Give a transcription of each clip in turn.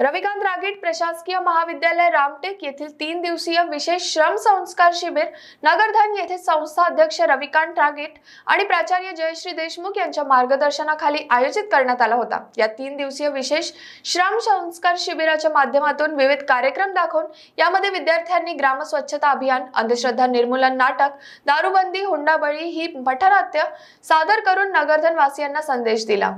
रविकांत रागीट प्रशासकीय महाविद्यालय रामटेक येथील तीन दिवसीय विशेष श्रम संस्कार शिबिर नगरधन येथे संस्था अध्यक्ष रविकांत रागीट आणि प्राचार्य जयश्री देशमुख यांच्या मार्गदर्शनाखाली आयोजित करण्यात आला होता. या तीन दिवसीय विशेष श्रम संस्कार शिबिराच्या माध्यमातून विविध कार्यक्रम दाखवून यामध्ये विद्यार्थ्यांनी ग्राम स्वच्छता अभियान अंधश्रद्धा निर्मूलन नाटक दारूबंदी हुंडाबळी ही पठनाट्य सादर करून नगरधन वासियांना संदेश दिला.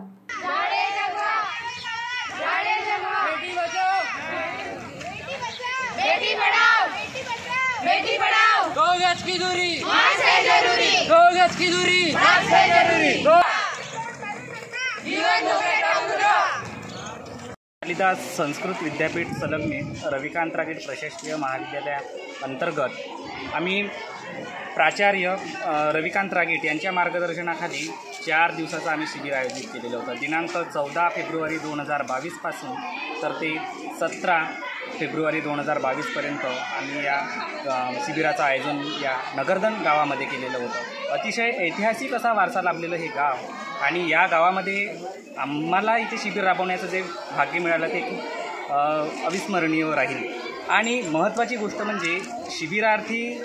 बेटी पढ़ाओ. दो गज की दूरी. मास्क है जरूरी. दो गज की दूरी. मास्क है जरूरी. कालिदास संस्कृत विद्यापीठ संलग्नित रविकांत रागीट प्रशासकीय महाविद्यालया अंतर्गत आम्ही प्राचार्य रविकांत रागीट यांच्या मार्गदर्शनाखाली चार दिवसाचं आम्ही शिबिर आयोजित केलेलं होतं. दिनांक चौदा फेब्रुवारी दोन हजार बावीसपासून तर ते सतरा फेब्रुवारी दोन हजार बावीसपर्यंत आम्ही या शिबिराचं आयोजन या नगरधन गावामध्ये केलेलं होतं. अतिशय ऐतिहासिक असा वारसा लाभलेलं हे गाव आणि या गावामध्ये आम्हाला इथे शिबिर राबवण्याचं जे भाग्य मिळालं ते खूप अविस्मरणीय राहील. आणि महत्त्वाची गोष्ट म्हणजे शिबिरार्थी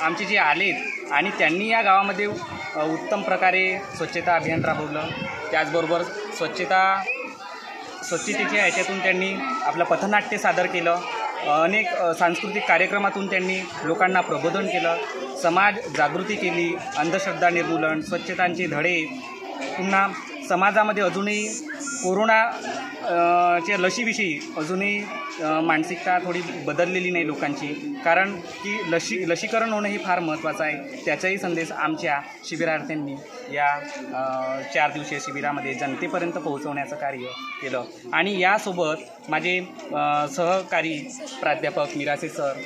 आमचे जे आलेत आणि त्यांनी या गावामध्ये उत्तम प्रकारे स्वच्छता अभियान राबवलं. त्याचबरोबर स्वच्छता स्वच्छतेच्या याच्यातून त्यांनी आपलं पथनाट्य सादर केलं. अनेक सांस्कृतिक कार्यक्रमातून त्यांनी लोकांना प्रबोधन केलं. समाज जागृती केली अंधश्रद्धा निर्मूलन स्वच्छतांचे धडे. पुन्हा समाजामध्ये अजूनही कोरोना च्या लशीविषयी अजूनही मानसिकता थोडी बदललेली नाही लोकांची. कारण की लशी लसीकरण होणं हे फार महत्त्वाचं आहे. त्याचाही संदेश आमच्या शिबिरार्थ्यांनी या चार दिवसीय शिबिरामध्ये जनतेपर्यंत पोहोचवण्याचं कार्य केलं. आणि यासोबत माझे सहकारी प्राध्यापक मिरासे सर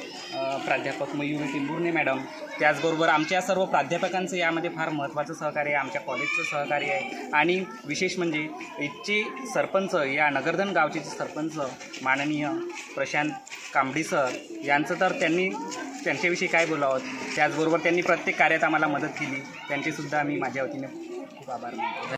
प्राध्यापक मयुरी टिंबुर्णे मॅडम. त्याचबरोबर आमच्या सर्व प्राध्यापकांचं यामध्ये फार महत्त्वाचं सहकार्य आहे आमच्या कॉलेजचं सहकार्य आहे. आणि विशेष म्हणजे इथचे सरपंच या नगरधन गावचे जे सरपंच माननीय प्रशांत कांबडी सर यांचं तर त्यांनी त्यांच्याविषयी काय बोलावं? त्याचबरोबर त्यांनी प्रत्येक कार्यात आम्हाला मदत केली. त्यांचेसुद्धा मी माझ्या वतीने खूप आभार मानतो.